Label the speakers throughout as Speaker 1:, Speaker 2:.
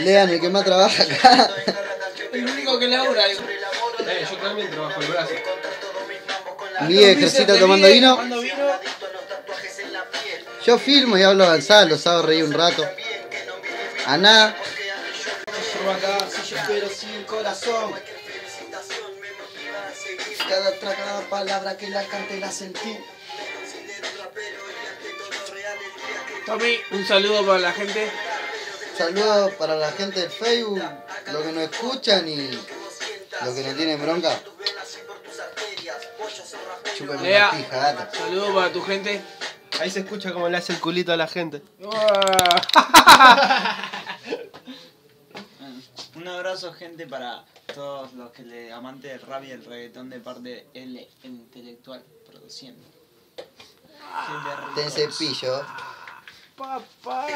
Speaker 1: Lean, el que más trabaja acá.
Speaker 2: El único que labura. Eh, yo también trabajo el brazo.
Speaker 1: Miguel ejercita tomando vino.
Speaker 2: Tomando vino.
Speaker 1: Yo filmo y hablo avanzado, los hago reír un rato. A nada.
Speaker 3: Yo acá, si yo pero sin corazón. Cada cada palabra que la cante la sentí.
Speaker 2: Tommy, un saludo para la gente.
Speaker 1: Saludos para la gente del Facebook, los que nos escuchan y los que no tienen bronca.
Speaker 2: Lea.
Speaker 1: la pija, gata.
Speaker 2: Saludo para tu gente.
Speaker 4: Ahí se escucha cómo le hace el culito a la gente.
Speaker 5: Un abrazo gente para todos los que le amantes del rap y el reggaetón de parte de L, el intelectual produciendo. Gente
Speaker 1: cepillo.
Speaker 2: Papá.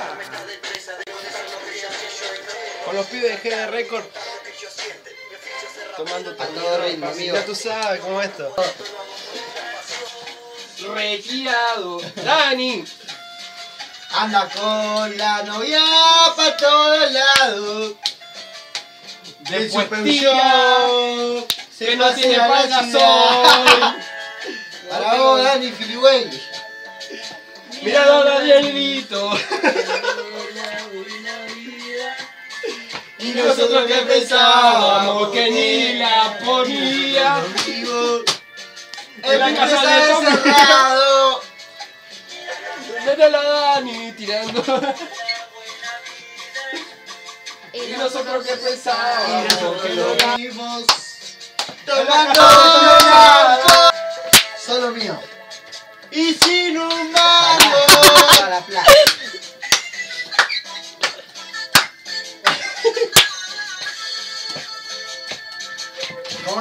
Speaker 2: Con los pibes de GD Record.
Speaker 4: Tomando
Speaker 1: todo ritmo, amigo.
Speaker 4: Ya tú sabes cómo es esto.
Speaker 2: Retirado. Dani.
Speaker 3: Anda con la novia para todos lados.
Speaker 2: Después
Speaker 3: se
Speaker 2: Que no tiene
Speaker 3: ciudad. Para vos, Dani Filiway.
Speaker 2: Mira Danielito.
Speaker 3: Y
Speaker 2: Nosotros que pensábamos que ni la ponía.
Speaker 3: En
Speaker 2: En la casa de
Speaker 3: encerrado.
Speaker 2: Mira la Dani tirando. Y nosotros que pensábamos que lo
Speaker 3: Vimos tomando.
Speaker 1: Solo mío.
Speaker 3: Y sin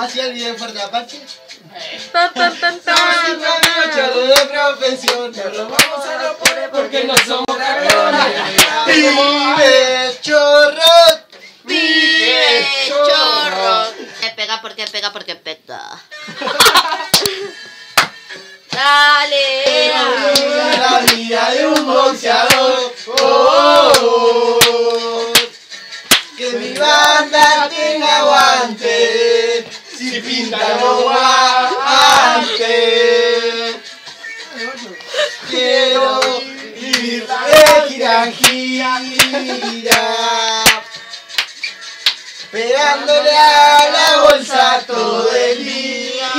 Speaker 3: ¿Cómo hacía el video de Fuerte Apache? De profesión, no lo vamos a no poner
Speaker 2: porque no somos.
Speaker 3: Vive chorro.
Speaker 6: Vive chorro. Que pega porque pega porque pega. Dale.
Speaker 3: La vida de un boxeador. Quiero vivir de gira en. Pegándole a la bolsa todo el día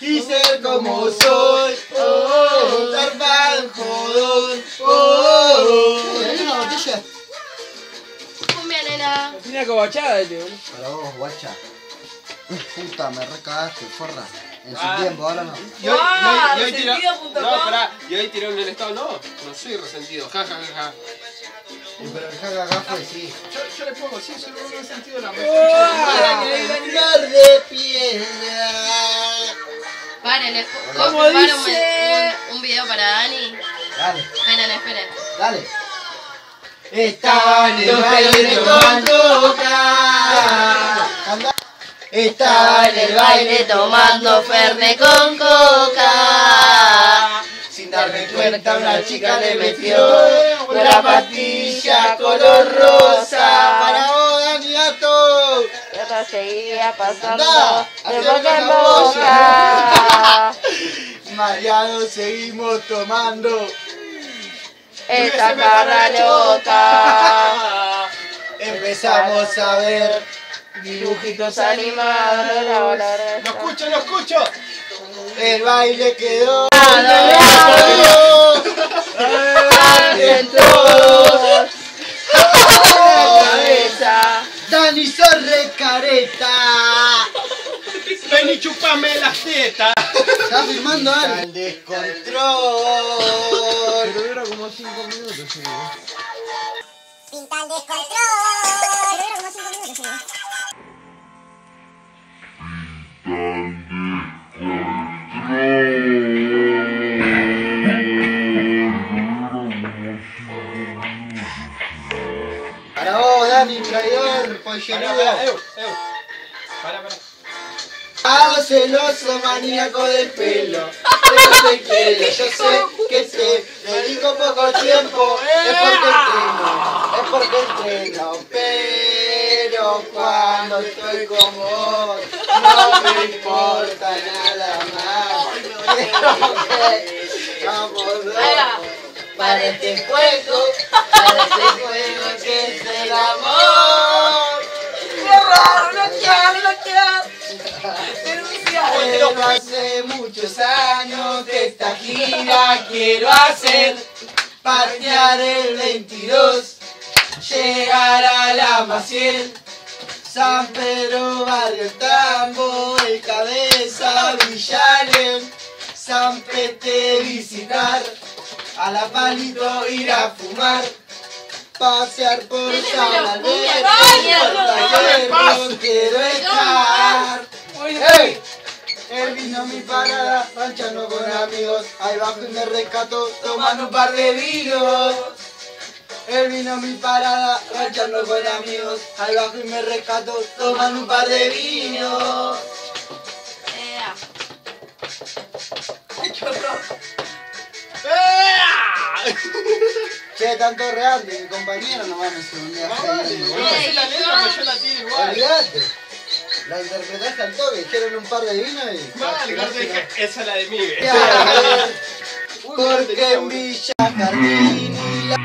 Speaker 3: y ser como soy, oh, jodón, oh, oh.
Speaker 2: Cobachada, tío.
Speaker 1: Para vos, guacha. Puta, me recagaste, forra. En su
Speaker 2: Ah.
Speaker 1: tiempo, ahora no.
Speaker 2: Y hoy,
Speaker 6: Ah,
Speaker 2: y hoy, y hoy tiró.
Speaker 6: resentido.com.
Speaker 2: No, pará. Y hoy tiró en el estado. No, no soy resentido. Ja, ja, ja, ja.
Speaker 1: Pero el fue sí.
Speaker 2: Yo, yo le pongo, sí, soy un resentido de la
Speaker 3: Flor de piedra.
Speaker 6: Paren, les puedo
Speaker 2: ¿Cómo
Speaker 6: filmar un,
Speaker 2: dice?
Speaker 6: un, un video para Dani.
Speaker 1: Dale,
Speaker 6: Esperen, esperen.
Speaker 1: dale.
Speaker 3: Está en el baile tomando coca. Está en el baile tomando Fernet con coca. Sin darme cuenta una chica le metió una pastilla color rosa. Para vos, Daniato.
Speaker 6: Yo seguía pasando de boca en boca.
Speaker 3: Mareados seguimos tomando.
Speaker 6: Esta cara loca.
Speaker 3: Empezamos a ver dibujitos animados.
Speaker 4: ¡Lo escucho, lo escucho!
Speaker 3: El baile quedó
Speaker 6: Adorado.
Speaker 3: en todos.
Speaker 6: Cabeza.
Speaker 3: Dani Sorre careta.
Speaker 4: ¡Ven y chupame las tetas!
Speaker 1: ¿Estás filmando, Dani?
Speaker 3: Al descontrol.
Speaker 2: dura como 5 minutos.
Speaker 7: Pinta el descontrol. Pero era como cinco minutos. ¿sí?
Speaker 3: Para vos, Dani, traidor, pollerudo.
Speaker 4: Para, para.
Speaker 3: Hago celoso, maníaco del pelo. Pero te quiero, yo sé que te dedico poco tiempo. Es porque tengo porque entreno, pero cuando estoy con vos no me importa nada más. Quiero que dos para este juego, para este juego que es el amor. Pero hace muchos años que esta gira quiero hacer, partear el 22, llegar a la Maciel, San Pedro, Barrio El Tambo, El Cabeza, Villalen, San Pete visitar, a la Palito ir a fumar. Pasear por San Alberto, quiero Él vino a mi parada, ranchando con amigos. Ahí bajo y me rescató, tomando un par de vinos. Él vino a mi parada, ranchando con amigos. Ahí bajo y me rescató, tomando un par de vinos.
Speaker 6: Ea.
Speaker 3: Che, tanto real, mi compañero no van a día seguido, boludo.
Speaker 6: Ey,
Speaker 4: la letra, pero yo la tiro igual.
Speaker 3: Olvídate. La interpretaste al toque, dijeron un par de vinos y...
Speaker 4: Dije, esa es la de Miguel.
Speaker 3: Porque en Villa Jardín y la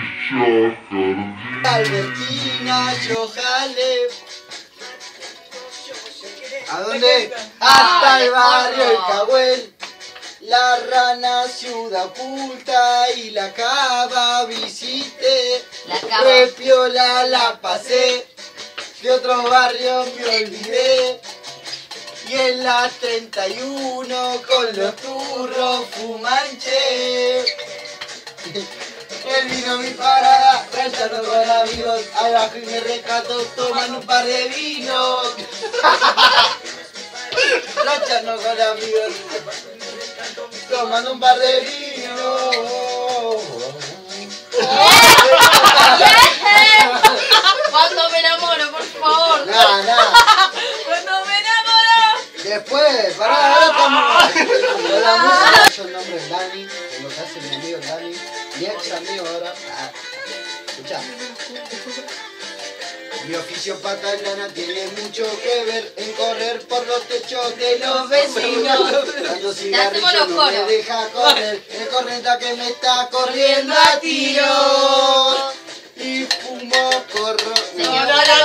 Speaker 3: Albertina yo jale. ¿A dónde? Hasta el barrio El Cahuel. La rana ciudad oculta y la cava visité.
Speaker 6: La cava.
Speaker 3: Repiola la pasé. De otro barrio me olvidé. Y en la 31 con los turros fumanche. Él vino mi parada, ranchando con amigos, abajo y me rescató tomando un par de vinos. ranchando con amigos, tomando un par de vinos.
Speaker 6: Cuando me enamoro,
Speaker 3: mi ex amigo ahora. Ah, Escuchá. Mi oficio patalana tiene mucho que ver en correr por los techos de los vecinos. Cuando cigarrillo
Speaker 6: los
Speaker 3: no me deja correr, el corrienta que me está corriendo a tiros. Y fumo, corro.
Speaker 6: Señor, no, no,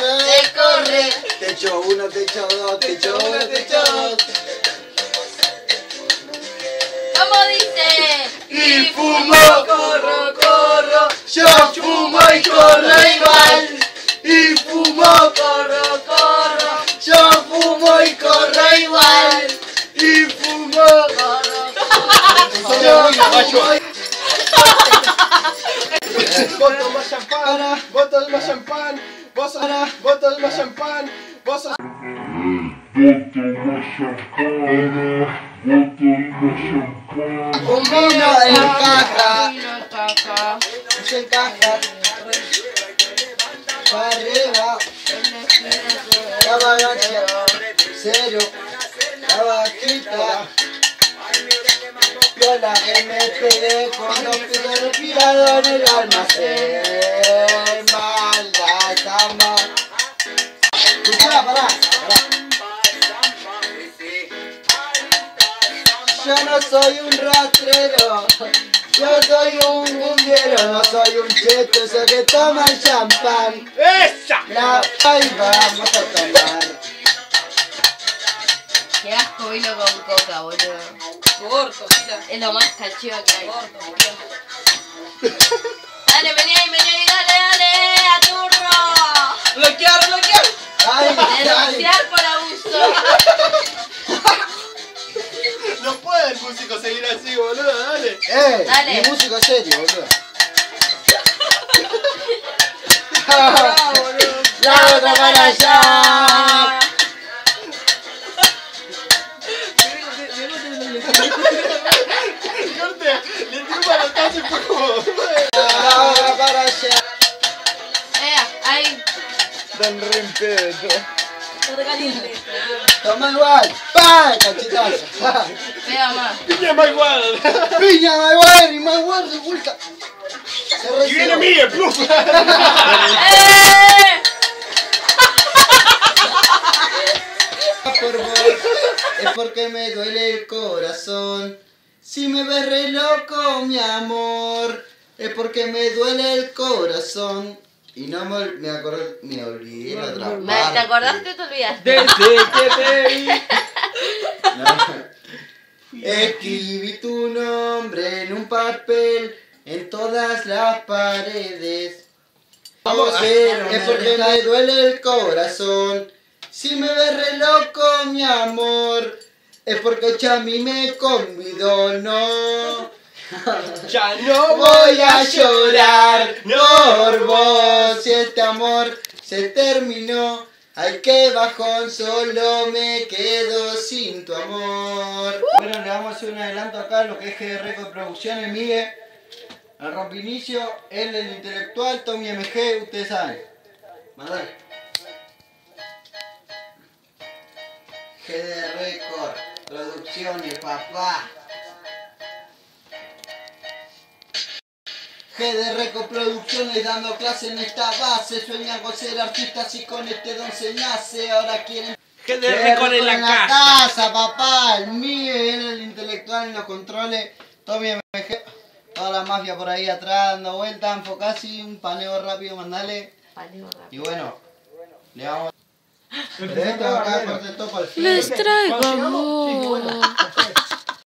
Speaker 6: no.
Speaker 3: De correr. Techo 1, techo 2, techo 1, techo 2. Fumo, corro, corro. Yo fumo y corro igual. Y fumo, corro, corro. Yo fumo y corro igual. Y fumo, corro, corro. Yo fumo y
Speaker 4: Voto más champán, voto más champán, vos sos, voto más champán, vos sos...
Speaker 3: Un vino en caja. Se encaja. Para arriba. La. Cero. La vaquita. Viola que me pegué con los respirados en el almacén. Yo soy un rastrero, yo soy un cumbiero, no soy un cheto, ese que toma el champán.
Speaker 4: ¡Esa!
Speaker 3: La ahí vamos a tomar.
Speaker 6: Qué asco vino con coca, boludo.
Speaker 8: Corto, mira.
Speaker 6: Es lo más cachiva que hay.
Speaker 8: Corto.
Speaker 6: Dale, vení ahí, vení ahí, dale, dale, a turro.
Speaker 8: Bloquear, bloquear.
Speaker 3: Ay, ay.
Speaker 6: Denunciar por abuso.
Speaker 4: Puede el músico seguir así, boludo, dale.
Speaker 3: Eh,
Speaker 6: Dale.
Speaker 3: mi músico serio, boludo. La otra para allá.
Speaker 4: Corte, le tiró para atrás y fue como...
Speaker 3: La otra para allá.
Speaker 6: Ea, ahí.
Speaker 3: Tan re en pedo, Toma igual. ¡Pah! Cachetazo.
Speaker 6: Más.
Speaker 4: Piña más igual.
Speaker 3: Piña, my word, y my word de vuelta.
Speaker 4: Y viene Miguel, pluf.
Speaker 9: ¡Eh!
Speaker 3: por vos es porque me duele el corazón. Si me ves re loco, mi amor, es porque me duele el corazón. Y no me, me acordé, me olvidé la otra parte.
Speaker 6: ¿Te acordaste o te olvidaste?
Speaker 4: Desde que te vi.
Speaker 3: Escribí tu nombre en un papel en todas las paredes.
Speaker 4: Vamos,
Speaker 3: Pero es porque me duele el corazón. Si me ves re loco, mi amor, es porque Chami me convidó, no.
Speaker 10: Ya no
Speaker 3: Voy a llorar por vos si este amor se terminó. Ay, qué bajón, solo me quedo sin tu amor. Bueno, le vamos a hacer un adelanto acá a lo que es GR Producciones, Miguel. El rompinicio, él el intelectual, Tommy MG, ustedes saben. Mandale. GD Record Producciones, papá. GD Record Producciones dando clase en esta base. Sueñan con ser artistas y con este don se nace. Ahora quieren
Speaker 4: GD Record en la casa.
Speaker 3: casa, papá. El Miguel, el intelectual en los controles. Tommy MG. Toda la mafia por ahí atrás dando vueltas. Enfocasi, un paneo rápido, mandale. Y bueno, le vamos. Pero esto acá corte todo para el
Speaker 6: Les traigo.